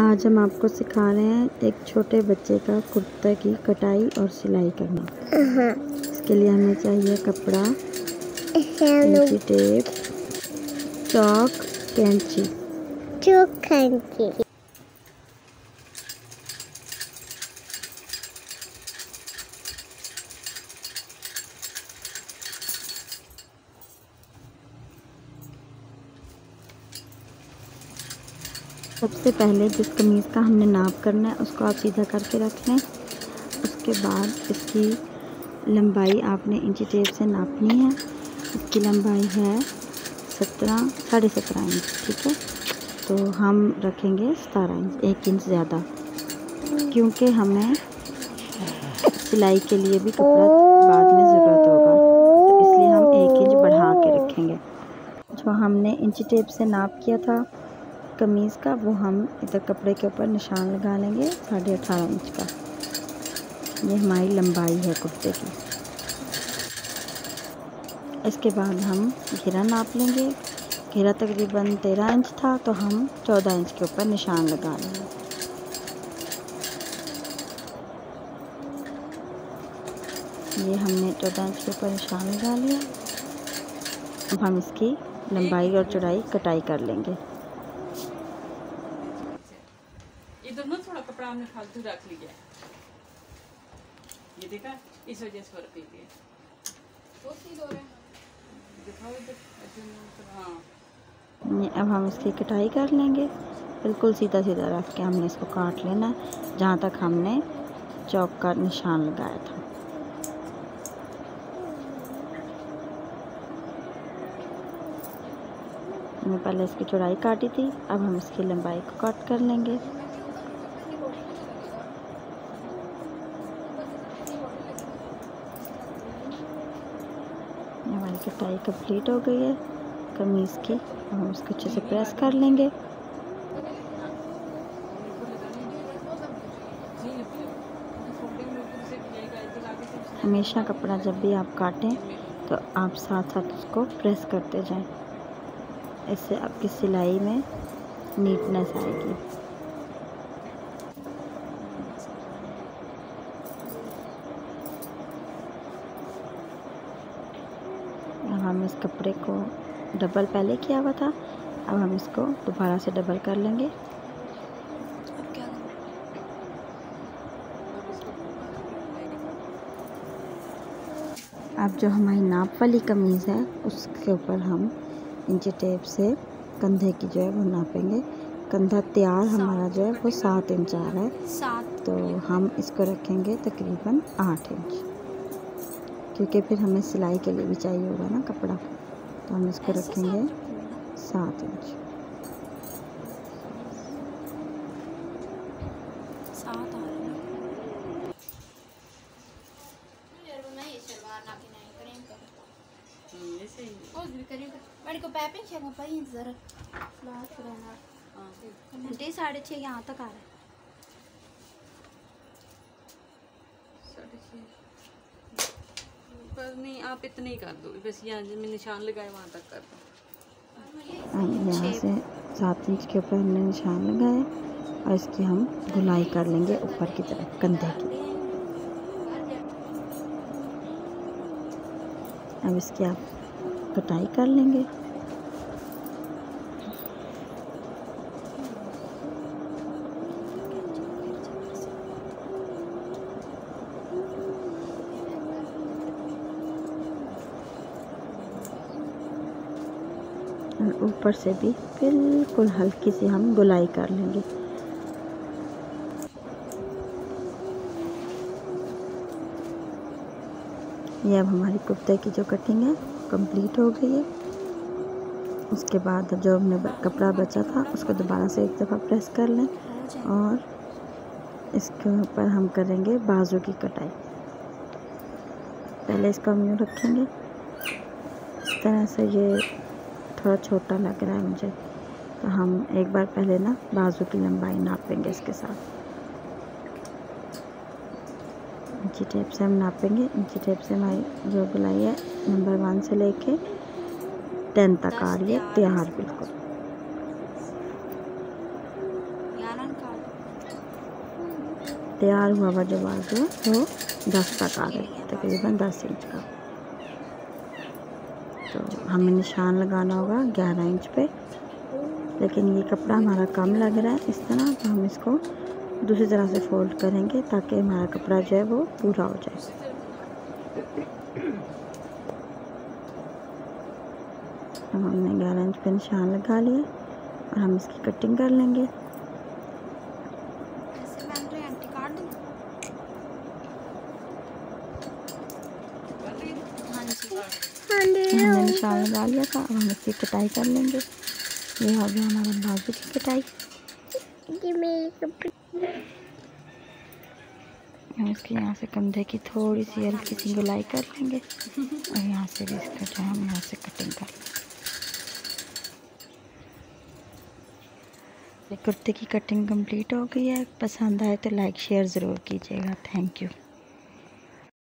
आज हम आपको सिखा रहे हैं एक छोटे बच्चे का कुर्ता की कटाई और सिलाई करना। इसके लिए हमें चाहिए कपड़ा इंची टेप चौक कैंची। चौक कैंची। सबसे पहले जिस कमीज़ का हमने नाप करना है, उसको आप सीधा करके रख लें उसके बाद इसकी लंबाई आपने इंची टेप से नापनी है। इसकी लंबाई है सत्रह, साढ़े सत्रह इंच, ठीक है? तो हम रखेंगे सतारह इंच, एक इंच ज़्यादा। क्योंकि हमें सिलाई के लिए भी कपड़ा बाद में ज़रूरत होगा। तो इसलिए हम एक इंच बढ़ा के रखेंगे। जो हमने इंची टेप से नाप किया था कमीज़ का, वो हम इधर कपड़े के ऊपर निशान लगा लेंगे साढ़े अठारह इंच का। ये हमारी लंबाई है कुर्ते की। इसके बाद हम घेरा नाप लेंगे। घेरा तकरीबन तेरह इंच था तो हम चौदह इंच के ऊपर निशान लगा लेंगे। ये हमने चौदह इंच के ऊपर निशान लगा लिया। अब हम इसकी लंबाई और चौड़ाई कटाई कर लेंगे इधर ना थोड़ा कपड़ा हमने फालतू रख लिया है। ये देखा इस वजह से फ़र्क है। दिखाओ इधर ऐसे मतलब हाँ। ये अब हम इसकी कटाई कर लेंगे। बिल्कुल सीधा सीधा रख के हमने इसको काट लेना है जहाँ तक हमने चौक का निशान लगाया था। हमने पहले इसकी चौड़ाई काटी थी अब हम इसकी लंबाई को काट कर लेंगे हमारी कटाई कंप्लीट हो गई है, कमीज़ की, हम उसको अच्छे से प्रेस कर लेंगे। हमेशा कपड़ा जब भी आप काटें तो आप साथ साथ उसको प्रेस करते जाएँ। इससे आपकी सिलाई में नीटनेस आएगी अब हम इस कपड़े को डबल पहले किया हुआ था। अब हम इसको दोबारा से डबल कर लेंगे। अब जो हमारी नाप वाली कमीज़ है उसके ऊपर हम इंची टेप से कंधे की जो है वो नापेंगे। कंधा तैयार हमारा जो है वो सात इंच आ रहा है। तो हम इसको रखेंगे तकरीबन आठ इंच। क्योंकि फिर हमें सिलाई के लिए भी चाहिए होगा ना कपड़ा। तो हम इसको रखेंगे। सात इंच। हम्म, ही। साढ़े छः यहाँ तक आ रहा है साढ़े छः पर नहीं, आप इतने ही कर दो। बस यहाँ में निशान लगाए, वहाँ तक कर दो। यहाँ से सात इंच के ऊपर हमने निशान लगाए और इसकी हम गुलाई कर लेंगे ऊपर की तरफ़, कंधे की। अब इसकी आप कटाई कर लेंगे। ऊपर से भी बिल्कुल हल्की सी हम गुलाई कर लेंगे। ये अब हमारी कुर्ते की जो कटिंग है कंप्लीट हो गई है। उसके बाद जो हमने कपड़ा बचा था, उसको दोबारा से एक दफ़ा प्रेस कर लें और इसके ऊपर हम करेंगे बाजू की कटाई। पहले इसको हम यूँ रखेंगे। इस तरह से ये थोड़ा छोटा लग रहा है मुझे। तो हम एक बार पहले ना बाजू की लंबाई नापेंगे इसके साथ। इंची टेप से हम नापेंगे। इंची टेप से हमारी जो गुलाई है नंबर वन से लेके टेन तक आ रही है। तैयार बिल्कुल। तैयार हुआ हुआ जो बाजू है, वो दस तक आ गई तकरीबन दस इंच का। तो हमें निशान लगाना होगा ग्यारह इंच पे। लेकिन ये कपड़ा हमारा कम लग रहा है इस तरह तो हम इसको दूसरी तरह से फोल्ड करेंगे ताकि हमारा कपड़ा जो है वो पूरा हो जाए। अब हमने ग्यारह इंच पे निशान लगा लिया और हम इसकी कटिंग कर लेंगे। ऐसे बन हमने निशान लगा लिया था अब हम इसकी कटाई कर लेंगे। ये हो गया हमारा बाजू की कटाई। हम इसके यहाँ से कंधे की थोड़ी सी हल्की सी गुलाई कर लेंगे। और यहाँ से भी इसका जो है हम यहाँ से कटिंग कर लेंगे। कुर्ते की कटिंग कंप्लीट हो गई है। पसंद आए तो लाइक शेयर ज़रूर कीजिएगा। Thank you.